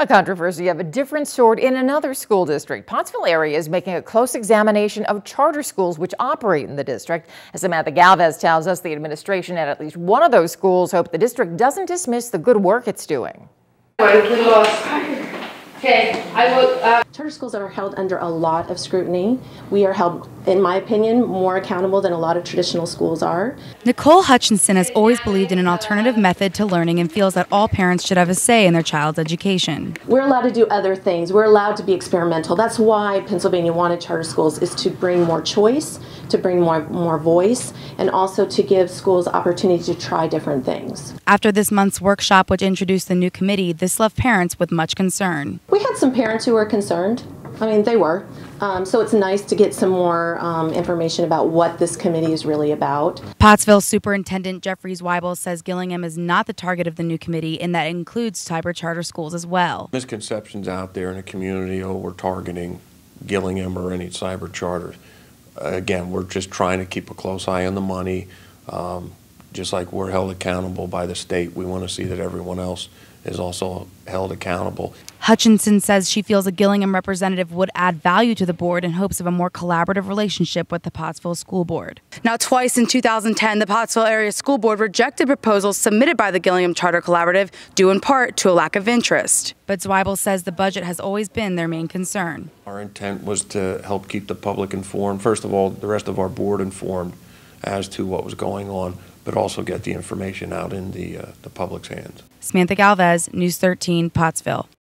A controversy of a different sort in another school district. Pottsville area is making a close examination of charter schools which operate in the district. As Samantha Galvez tells us, the administration at at least one of those schools hope the district doesn't dismiss the good work it's doing. Okay, I will, uh, Charter schools are held under a lot of scrutiny. We are held, in my opinion, more accountable than a lot of traditional schools are. Nicole Hutchinson has always believed in an alternative method to learning and feels that all parents should have a say in their child's education. We're allowed to do other things. We're allowed to be experimental. That's why Pennsylvania wanted charter schools is to bring more choice, to bring more more voice, and also to give schools opportunity to try different things. After this month's workshop, which introduced the new committee, this left parents with much concern. We had some parents who were concerned. I mean, they were. Um, so it's nice to get some more um, information about what this committee is really about. Pottsville Superintendent Jeffrey Zwiebel says Gillingham is not the target of the new committee, and that includes cyber charter schools as well. Misconceptions out there in the community, oh, we're targeting Gillingham or any cyber charters. Again, we're just trying to keep a close eye on the money. Um, just like we're held accountable by the state, we want to see that everyone else is also held accountable. Hutchinson says she feels a Gillingham representative would add value to the board in hopes of a more collaborative relationship with the Pottsville School Board. Now, twice in 2010, the Pottsville Area School Board rejected proposals submitted by the Gillingham Charter Collaborative, due in part to a lack of interest. But Zwiebel says the budget has always been their main concern. Our intent was to help keep the public informed, first of all, the rest of our board informed as to what was going on, but also get the information out in the, uh, the public's hands. Samantha Galvez, News 13, Pottsville.